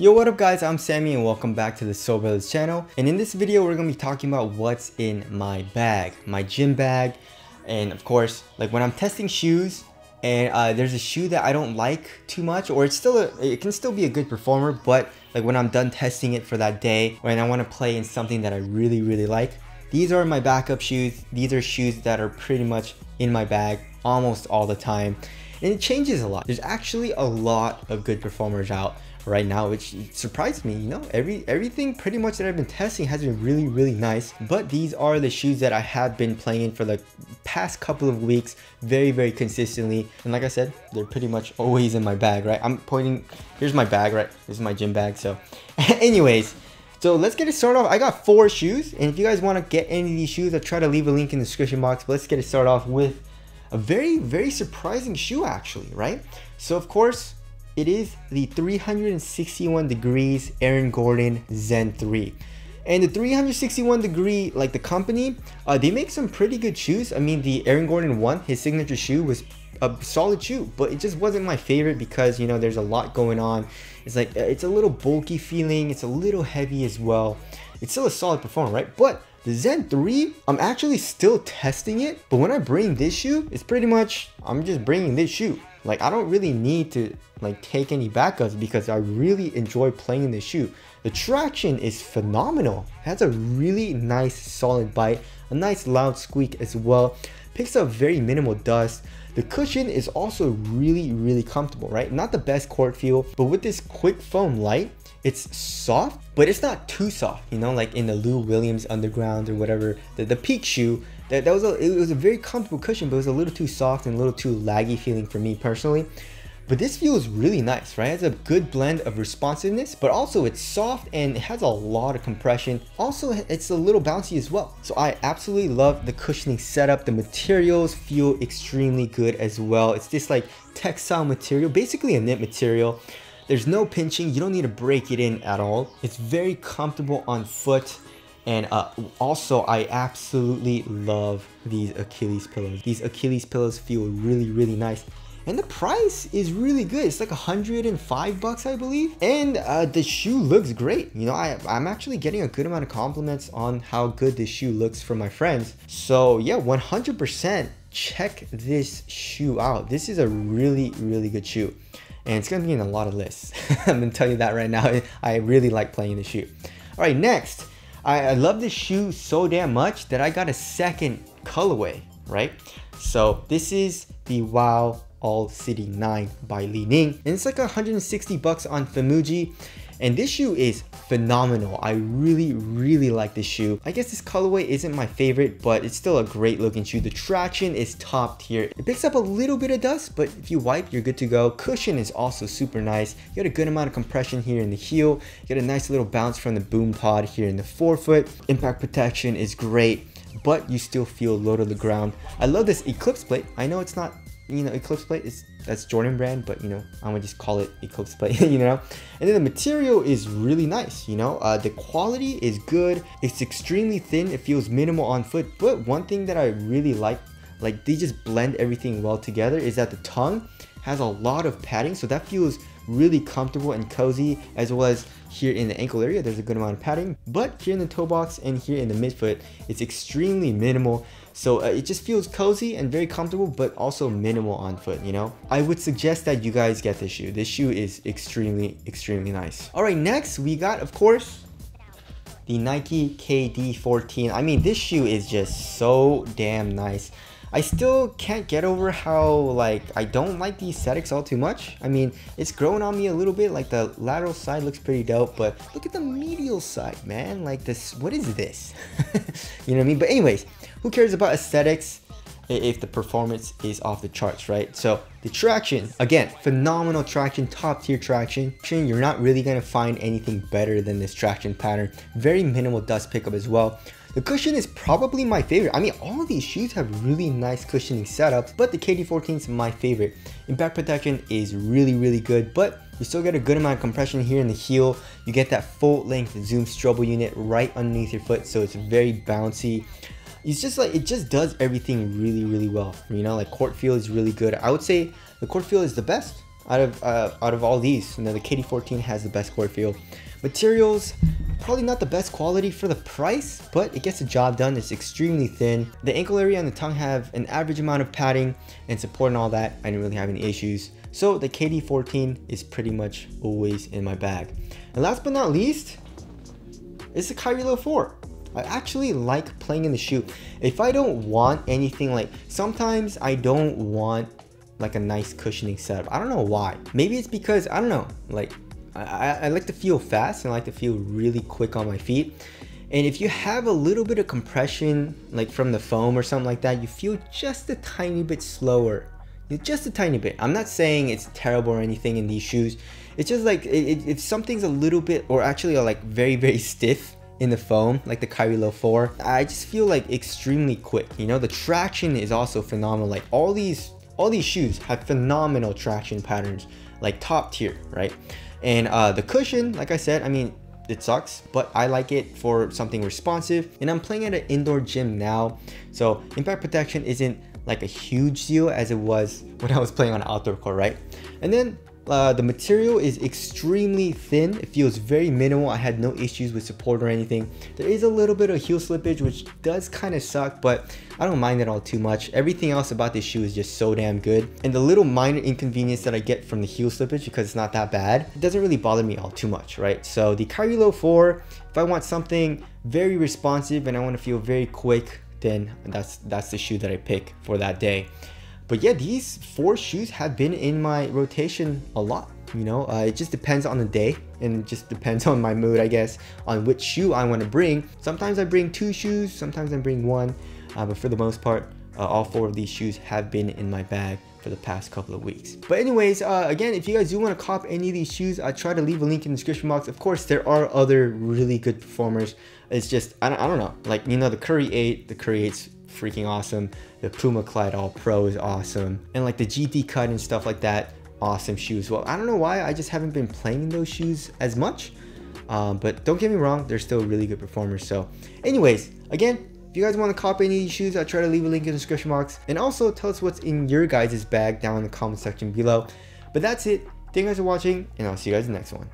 Yo what up guys? I'm Sammy and welcome back to the Sole Brothers channel. And in this video we're gonna be talking about what's in my bag my gym bag and of course like when I'm testing shoes and uh, there's a shoe that I don't like too much or it's still a, it can still be a good performer but like when I'm done testing it for that day when I want to play in something that I really really like these are my backup shoes. These are shoes that are pretty much in my bag almost all the time and it changes a lot. There's actually a lot of good performers out right now which surprised me you know? Every everything pretty much that i've been testing has been really really nice. But these are the shoes that i have been playing in for the past couple of weeks very very consistently. And like i said they're pretty much always in my bag right? I'm pointing here's my bag right? This is my gym bag so. Anyways so let's get it started off. I got four shoes, and if you guys want to get any of these shoes, I'll try to leave a link in the description box. But let's get it started off with a very, very surprising shoe actually, right? So of course, it is the 361 degrees Aaron Gordon Zen 3. And the 361 degree, like the company, uh, they make some pretty good shoes. I mean, the Aaron Gordon one, his signature shoe was a solid shoe, but it just wasn't my favorite because, you know, there's a lot going on. It's like, it's a little bulky feeling. It's a little heavy as well. It's still a solid performer, right? But the Zen 3, I'm actually still testing it, but when I bring this shoe, it's pretty much, I'm just bringing this shoe. Like, I don't really need to like take any backups because I really enjoy playing this shoe. The traction is phenomenal. It has a really nice solid bite, a nice loud squeak as well. Picks up very minimal dust. The cushion is also really, really comfortable, right? Not the best court feel, but with this quick foam light, it's soft, but it's not too soft, you know, like in the Lou Williams Underground or whatever, the, the peak shoe, that, that was a, it was a very comfortable cushion, but it was a little too soft and a little too laggy feeling for me personally. But this feels really nice, right? It has a good blend of responsiveness, but also it's soft and it has a lot of compression. Also, it's a little bouncy as well. So I absolutely love the cushioning setup. The materials feel extremely good as well. It's this like textile material, basically a knit material. There's no pinching. You don't need to break it in at all. It's very comfortable on foot. And uh, also, I absolutely love these Achilles pillows. These Achilles pillows feel really, really nice and the price is really good it's like 105 bucks i believe and uh, the shoe looks great you know I, i'm actually getting a good amount of compliments on how good this shoe looks from my friends so yeah 100 percent check this shoe out this is a really really good shoe and it's gonna be in a lot of lists. I'm gonna tell you that right now. I really like playing the shoe. All right next. I, I love this shoe so damn much that i got a second colorway right? So this is the wow all City 9 by Li Ning. And it's like 160 bucks on Famuji. And this shoe is phenomenal. I really, really like this shoe. I guess this colorway isn't my favorite, but it's still a great looking shoe. The traction is top tier. It picks up a little bit of dust, but if you wipe, you're good to go. Cushion is also super nice. You got a good amount of compression here in the heel. You get a nice little bounce from the boom pod here in the forefoot. Impact protection is great but you still feel low to the ground. I love this Eclipse plate. I know it's not you know, Eclipse plate is that's Jordan brand, but you know, I'm gonna just call it Eclipse plate, you know. And then the material is really nice, you know. Uh, the quality is good. It's extremely thin. It feels minimal on foot. But one thing that I really like, like they just blend everything well together, is that the tongue has a lot of padding, so that feels really comfortable and cozy as well as here in the ankle area there's a good amount of padding but here in the toe box and here in the midfoot it's extremely minimal so uh, it just feels cozy and very comfortable, but also minimal on foot, you know? I would suggest that you guys get this shoe. This shoe is extremely, extremely nice. All right, next we got, of course, the Nike KD14. I mean, this shoe is just so damn nice. I still can't get over how like I don't like the aesthetics all too much. I mean, it's growing on me a little bit. Like the lateral side looks pretty dope, but look at the medial side, man. Like this, what is this? you know what I mean? But anyways, who cares about aesthetics if the performance is off the charts, right? So the traction, again, phenomenal traction, top tier traction. You're not really gonna find anything better than this traction pattern. Very minimal dust pickup as well. The cushion is probably my favorite. I mean, all of these shoes have really nice cushioning setups, but the KD14 is my favorite. Impact protection is really, really good, but you still get a good amount of compression here in the heel. You get that full length zoom Strobel unit right underneath your foot, so it's very bouncy it's just like it just does everything really really well you know like court feel is really good i would say the court feel is the best out of uh, out of all these. You know, the KD14 has the best court feel. Materials, probably not the best quality for the price, but it gets the job done. It's extremely thin. The ankle area and the tongue have an average amount of padding and support and all that. I didn't really have any issues. So the KD14 is pretty much always in my bag. And last but not least, is the Kyrie Low 4. I actually like playing in the shoe. If I don't want anything like, sometimes I don't want like a nice cushioning setup. I don't know why. Maybe it's because, I don't know, like I, I like to feel fast and I like to feel really quick on my feet. And if you have a little bit of compression, like from the foam or something like that, you feel just a tiny bit slower. Just a tiny bit. I'm not saying it's terrible or anything in these shoes. It's just like, it, if something's a little bit, or actually like very, very stiff, in the foam, like the Kyrie Low 4, I just feel like extremely quick. You know, the traction is also phenomenal. Like all these, all these shoes have phenomenal traction patterns, like top tier, right? And uh, the cushion, like I said, I mean, it sucks, but I like it for something responsive. And I'm playing at an indoor gym now, so impact protection isn't like a huge deal as it was when I was playing on outdoor court, right? And then uh, the material is extremely thin. It feels very minimal. I had no issues with support or anything. There is a little bit of heel slippage, which does kind of suck, but I don't mind it all too much. Everything else about this shoe is just so damn good. And the little minor inconvenience that I get from the heel slippage, because it's not that bad, it doesn't really bother me all too much, right? So the Kyrie Low 4, if I want something very responsive and I want to feel very quick, then that's that's the shoe that I pick for that day. But yeah, these four shoes have been in my rotation a lot. You know, uh, it just depends on the day and it just depends on my mood, I guess, on which shoe I want to bring. Sometimes I bring two shoes, sometimes I bring one, uh, but for the most part, uh, all four of these shoes have been in my bag for the past couple of weeks. But anyways, uh, again, if you guys do want to cop any of these shoes, I try to leave a link in the description box. Of course, there are other really good performers. It's just, I don't, I don't know, like, you know, the Curry 8, the Curry 8's freaking awesome. The Puma Clyde All Pro is awesome. And like the GT Cut and stuff like that, awesome shoes. Well, I don't know why, I just haven't been playing those shoes as much. Um, but don't get me wrong, they're still really good performers. So anyways, again, if you guys want to copy any of these shoes, I'll try to leave a link in the description box. And also tell us what's in your guys' bag down in the comment section below. But that's it. Thank you guys for watching, and I'll see you guys in the next one.